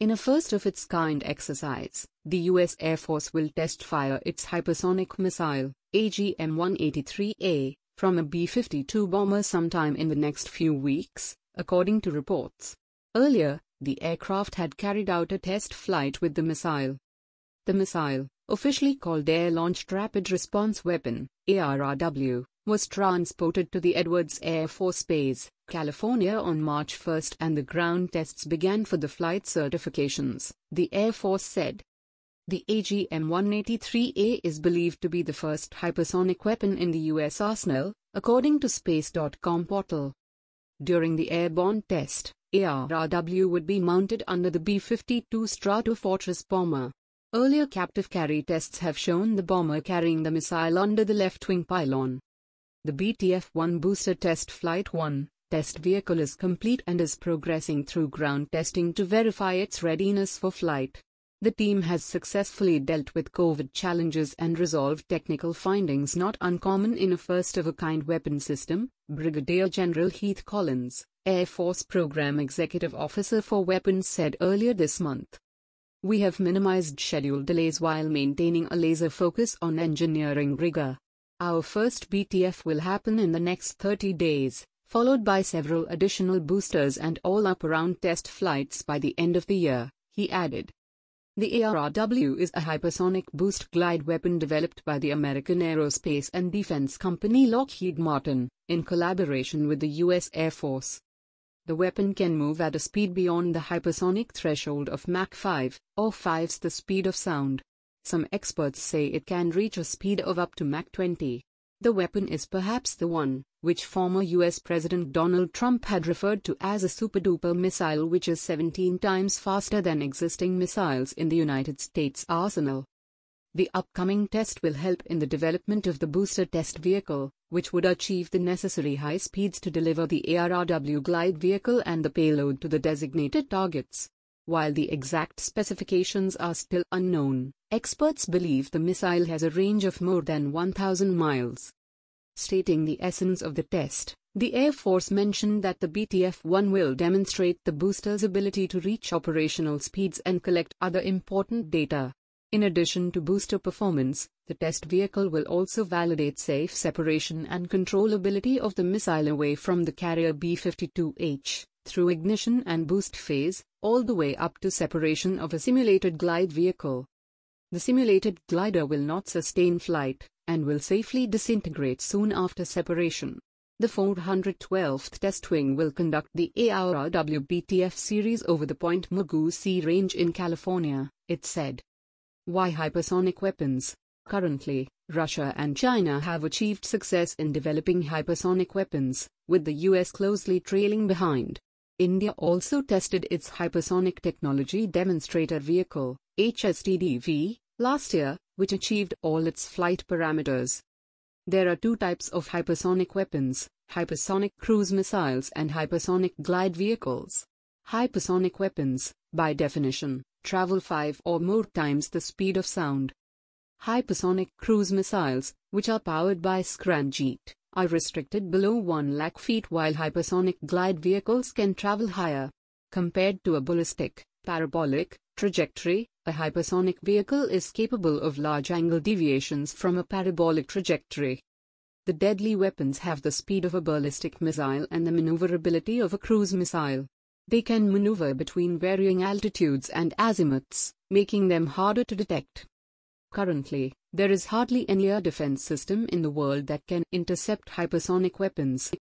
In a first of its kind exercise, the U.S. Air Force will test fire its hypersonic missile, AGM 183A, from a B 52 bomber sometime in the next few weeks, according to reports. Earlier, the aircraft had carried out a test flight with the missile. The missile, officially called Air Launched Rapid Response Weapon, ARRW, was transported to the Edwards Air Force Base, California on March 1 and the ground tests began for the flight certifications, the Air Force said. The AGM-183A is believed to be the first hypersonic weapon in the U.S. arsenal, according to Space.com portal. During the airborne test, ARRW would be mounted under the B-52 Stratofortress bomber. Earlier captive carry tests have shown the bomber carrying the missile under the left wing pylon. The BTF-1 booster test flight 1 test vehicle is complete and is progressing through ground testing to verify its readiness for flight. The team has successfully dealt with COVID challenges and resolved technical findings not uncommon in a first-of-a-kind weapon system, Brigadier General Heath Collins, Air Force Program Executive Officer for Weapons said earlier this month. We have minimized schedule delays while maintaining a laser focus on engineering rigor. Our first BTF will happen in the next 30 days, followed by several additional boosters and all up around test flights by the end of the year, he added. The ARRW is a hypersonic boost glide weapon developed by the American aerospace and defense company Lockheed Martin, in collaboration with the U.S. Air Force. The weapon can move at a speed beyond the hypersonic threshold of Mach 5, or 5's the speed of sound. Some experts say it can reach a speed of up to Mach 20. The weapon is perhaps the one, which former US President Donald Trump had referred to as a super-duper missile which is 17 times faster than existing missiles in the United States arsenal. The upcoming test will help in the development of the booster test vehicle, which would achieve the necessary high speeds to deliver the ARRW glide vehicle and the payload to the designated targets. While the exact specifications are still unknown, experts believe the missile has a range of more than 1,000 miles. Stating the essence of the test, the Air Force mentioned that the BTF-1 will demonstrate the booster's ability to reach operational speeds and collect other important data. In addition to booster performance, the test vehicle will also validate safe separation and controllability of the missile away from the carrier B-52H through ignition and boost phase, all the way up to separation of a simulated glide vehicle. The simulated glider will not sustain flight, and will safely disintegrate soon after separation. The 412th Test Wing will conduct the ARRW BTF series over the Point Mugu Sea Range in California, it said. Why hypersonic weapons? Currently, Russia and China have achieved success in developing hypersonic weapons, with the US closely trailing behind. India also tested its hypersonic technology demonstrator vehicle, HSTDV, last year, which achieved all its flight parameters. There are two types of hypersonic weapons, hypersonic cruise missiles and hypersonic glide vehicles. Hypersonic weapons, by definition, travel five or more times the speed of sound. Hypersonic cruise missiles, which are powered by scramjet, are restricted below 1 lakh feet while hypersonic glide vehicles can travel higher. Compared to a ballistic, parabolic, trajectory, a hypersonic vehicle is capable of large angle deviations from a parabolic trajectory. The deadly weapons have the speed of a ballistic missile and the maneuverability of a cruise missile. They can maneuver between varying altitudes and azimuths, making them harder to detect. Currently, there is hardly any air defense system in the world that can intercept hypersonic weapons.